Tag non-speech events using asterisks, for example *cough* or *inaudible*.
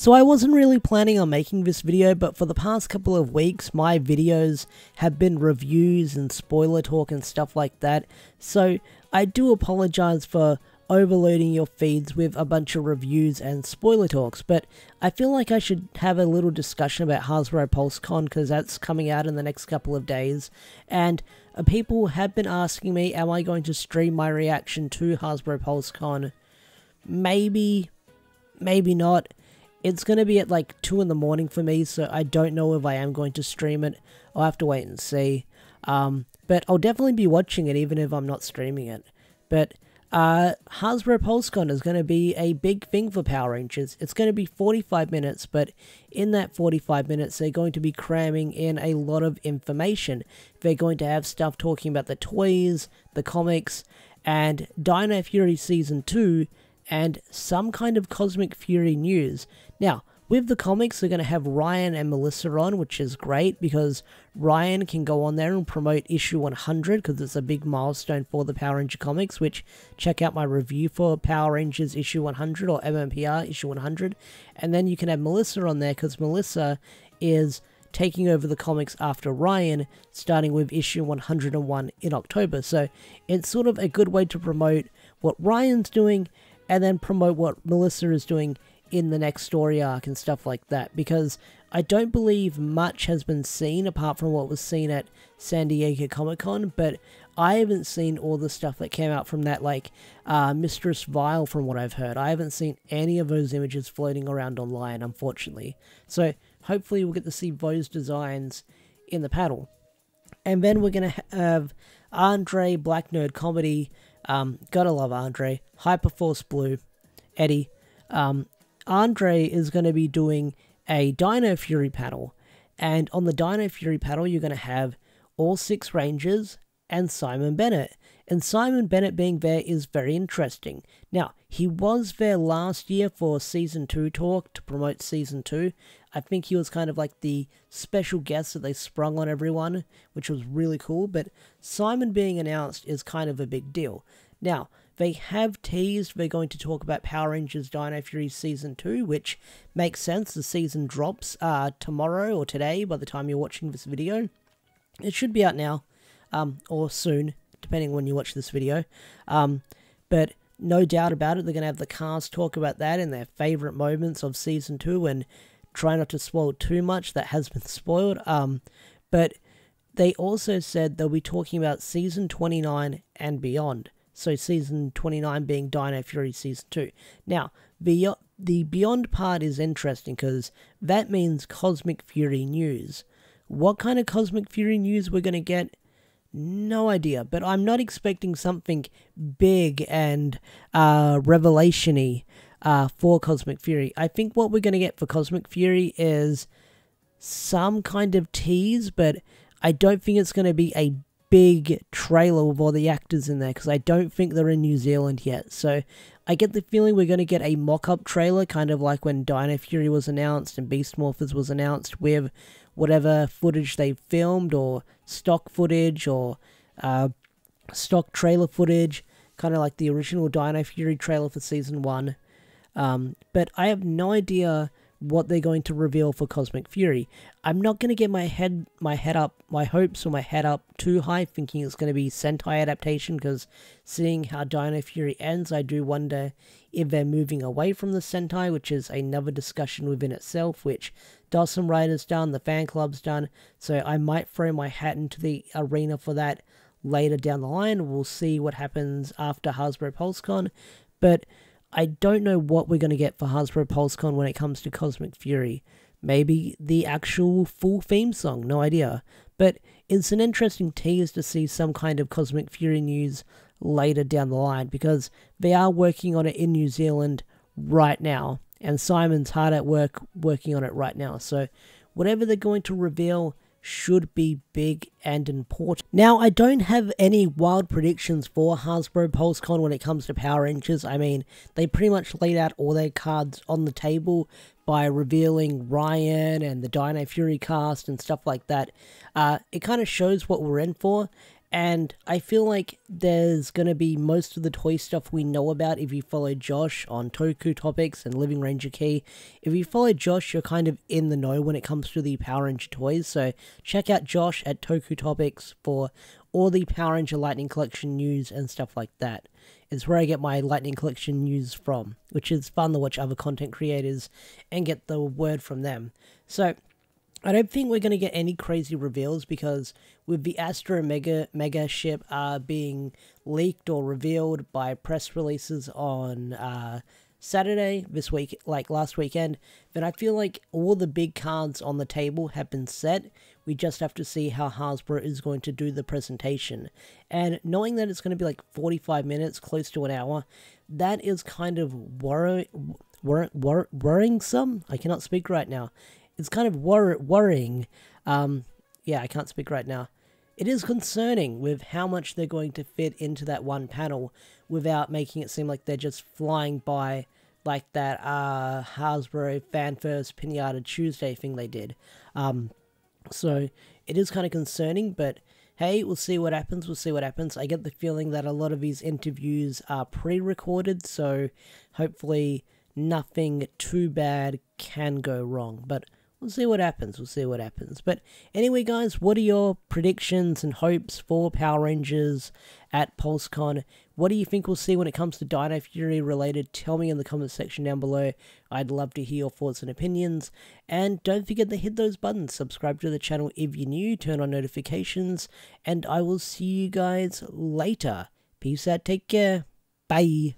So I wasn't really planning on making this video, but for the past couple of weeks, my videos have been reviews and spoiler talk and stuff like that. So I do apologize for overloading your feeds with a bunch of reviews and spoiler talks, but I feel like I should have a little discussion about Hasbro PulseCon because that's coming out in the next couple of days, and uh, people have been asking me, am I going to stream my reaction to Hasbro PulseCon? Maybe, maybe not. It's going to be at like 2 in the morning for me, so I don't know if I am going to stream it. I'll have to wait and see. Um, but I'll definitely be watching it even if I'm not streaming it. But uh, Hasbro PulseCon is going to be a big thing for Power Rangers. It's going to be 45 minutes, but in that 45 minutes, they're going to be cramming in a lot of information. They're going to have stuff talking about the toys, the comics, and Dino Fury Season 2 and some kind of Cosmic Fury news. Now, with the comics, they're going to have Ryan and Melissa on, which is great because Ryan can go on there and promote issue 100 because it's a big milestone for the Power Ranger comics. Which check out my review for Power Rangers issue 100 or MMPR issue 100, and then you can have Melissa on there because Melissa is taking over the comics after Ryan, starting with issue 101 in October. So it's sort of a good way to promote what Ryan's doing and then promote what Melissa is doing in the next story arc and stuff like that because I don't believe much has been seen apart from what was seen at San Diego Comic Con, but I haven't seen all the stuff that came out from that, like uh, Mistress Vile, from what I've heard. I haven't seen any of those images floating around online, unfortunately. So hopefully we'll get to see those designs in the panel. And then we're going to have Andre, Black Nerd Comedy, um, gotta love Andre, Hyperforce Blue, Eddie, um, Andre is going to be doing a Dino Fury panel. And on the Dino Fury panel, you're going to have all six Rangers and Simon Bennett. And Simon Bennett being there is very interesting. Now, he was there last year for Season 2 talk to promote Season 2. I think he was kind of like the special guest that they sprung on everyone, which was really cool. But Simon being announced is kind of a big deal. Now, they have teased they're going to talk about Power Rangers Dino Fury Season 2, which makes sense. The season drops uh, tomorrow or today by the time you're watching this video. It should be out now, um, or soon, depending when you watch this video. Um, but no doubt about it, they're going to have the cast talk about that and their favourite moments of Season 2 and try not to spoil too much that has been *laughs* spoiled. Um, but they also said they'll be talking about Season 29 and beyond so season 29 being Dino Fury season 2. Now, the Beyond part is interesting because that means Cosmic Fury news. What kind of Cosmic Fury news we're going to get? No idea, but I'm not expecting something big and uh, revelation-y uh, for Cosmic Fury. I think what we're going to get for Cosmic Fury is some kind of tease, but I don't think it's going to be a big trailer with all the actors in there because I don't think they're in New Zealand yet. So I get the feeling we're going to get a mock up trailer, kind of like when Dino Fury was announced and Beast Morphers was announced, with whatever footage they filmed or stock footage or uh, stock trailer footage, kind of like the original Dino Fury trailer for season one. Um, but I have no idea what they're going to reveal for Cosmic Fury. I'm not going to get my head my head up, my hopes or my head up too high thinking it's going to be Sentai adaptation because seeing how Dino Fury ends, I do wonder if they're moving away from the Sentai, which is another discussion within itself, which Dawson Writer's done, the fan club's done, so I might throw my hat into the arena for that later down the line. We'll see what happens after Hasbro PulseCon, but I don't know what we're going to get for Hasbro PulseCon when it comes to Cosmic Fury. Maybe the actual full theme song, no idea. But it's an interesting tease to see some kind of Cosmic Fury news later down the line because they are working on it in New Zealand right now. And Simon's hard at work working on it right now. So whatever they're going to reveal should be big and important. Now, I don't have any wild predictions for Hasbro PulseCon when it comes to Power Rangers. I mean, they pretty much laid out all their cards on the table by revealing Ryan and the Dino Fury cast and stuff like that. Uh, it kind of shows what we're in for, And I feel like there's going to be most of the toy stuff we know about if you follow Josh on Toku Topics and Living Ranger Key. If you follow Josh, you're kind of in the know when it comes to the Power Ranger toys. So check out Josh at Toku Topics for all the Power Ranger Lightning Collection news and stuff like that. It's where I get my Lightning Collection news from, which is fun to watch other content creators and get the word from them. So I don't think we're going to get any crazy reveals because with the Astro Mega Mega ship uh, being leaked or revealed by press releases on uh, Saturday this week, like last weekend, then I feel like all the big cards on the table have been set. We just have to see how Hasbro is going to do the presentation. And knowing that it's going to be like 45 minutes, close to an hour, that is kind of worry, wor- wor- worrying some. I cannot speak right now it's kind of wor- worrying. Um, yeah, I can't speak right now. It is concerning with how much they're going to fit into that one panel without making it seem like they're just flying by like that uh, Hasbro Fan Pinata Tuesday thing they did. Um, so it is kind of concerning, but hey, we'll see what happens. We'll see what happens. I get the feeling that a lot of these interviews are pre recorded, so hopefully nothing too bad can go wrong. But we'll see what happens. We'll see what happens. But anyway, guys, what are your predictions and hopes for Power Rangers at PulseCon? What do you think we'll see when it comes to Dino Fury related? Tell me in the comment section down below. I'd love to hear your thoughts and opinions. And don't forget to hit those buttons. Subscribe to the channel if you're new. Turn on notifications. And I will see you guys later. Peace out. Take care. Bye.